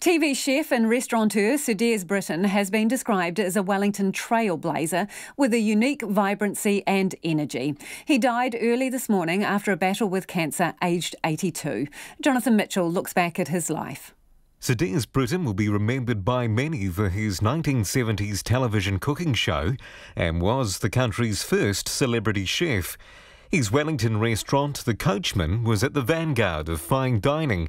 TV chef and restaurateur Sir Des Britten has been described as a Wellington trailblazer with a unique vibrancy and energy. He died early this morning after a battle with cancer, aged 82. Jonathan Mitchell looks back at his life. Sir Des Britten will be remembered by many for his 1970s television cooking show and was the country's first celebrity chef. His Wellington restaurant, The Coachman, was at the vanguard of fine dining.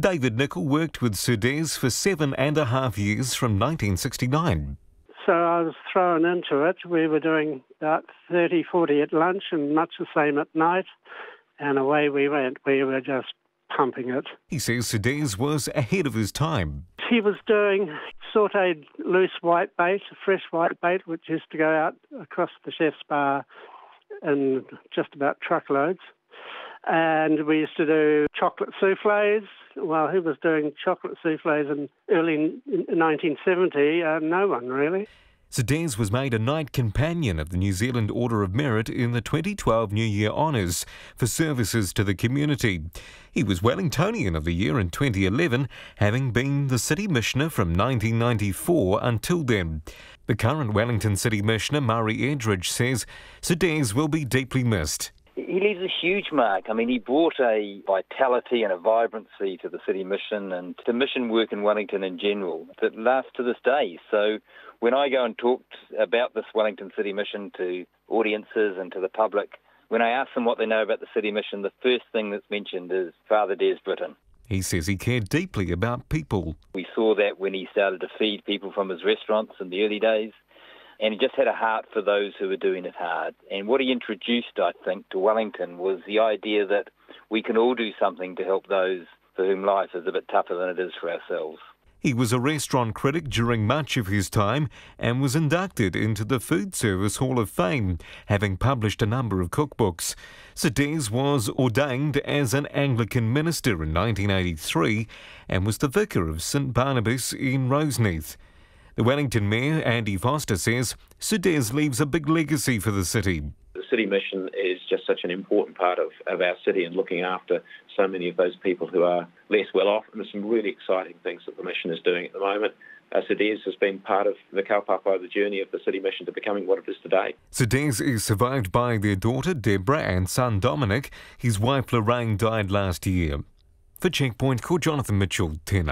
David Nicol worked with Sir Des for seven and a half years from 1969. So I was thrown into it. We were doing about 30, 40 at lunch and much the same at night. And away we went. We were just pumping it. He says Sir Des was ahead of his time. He was doing sauteed loose white bait, fresh white bait, which used to go out across the chef's bar in just about truckloads. And we used to do chocolate souffles. While he was doing chocolate souffles in early 1970, uh, no one really. Sir Des was made a Knight Companion of the New Zealand Order of Merit in the 2012 New Year Honours for services to the community. He was Wellingtonian of the Year in 2011, having been the City Missioner from 1994 until then. The current Wellington City Missioner, Murray Edridge, says Sir Des will be deeply missed he leaves a huge mark. I mean, he brought a vitality and a vibrancy to the city mission and to mission work in Wellington in general that lasts to this day. So when I go and talk about this Wellington City mission to audiences and to the public, when I ask them what they know about the city mission, the first thing that's mentioned is Father Des Britten. He says he cared deeply about people. We saw that when he started to feed people from his restaurants in the early days and he just had a heart for those who were doing it hard. And what he introduced, I think, to Wellington was the idea that we can all do something to help those for whom life is a bit tougher than it is for ourselves. He was a restaurant critic during much of his time and was inducted into the Food Service Hall of Fame, having published a number of cookbooks. Sir Des was ordained as an Anglican minister in 1983 and was the vicar of St Barnabas in Roseneath. The Wellington Mayor, Andy Foster, says Sir Des leaves a big legacy for the city. The city mission is just such an important part of, of our city and looking after so many of those people who are less well off. And there's some really exciting things that the mission is doing at the moment. Uh, Sir Des has been part of the kaupapa, the journey of the city mission to becoming what it is today. Sir Des is survived by their daughter Deborah and son Dominic. His wife Lorraine died last year. For Checkpoint, call Jonathan Mitchell, 10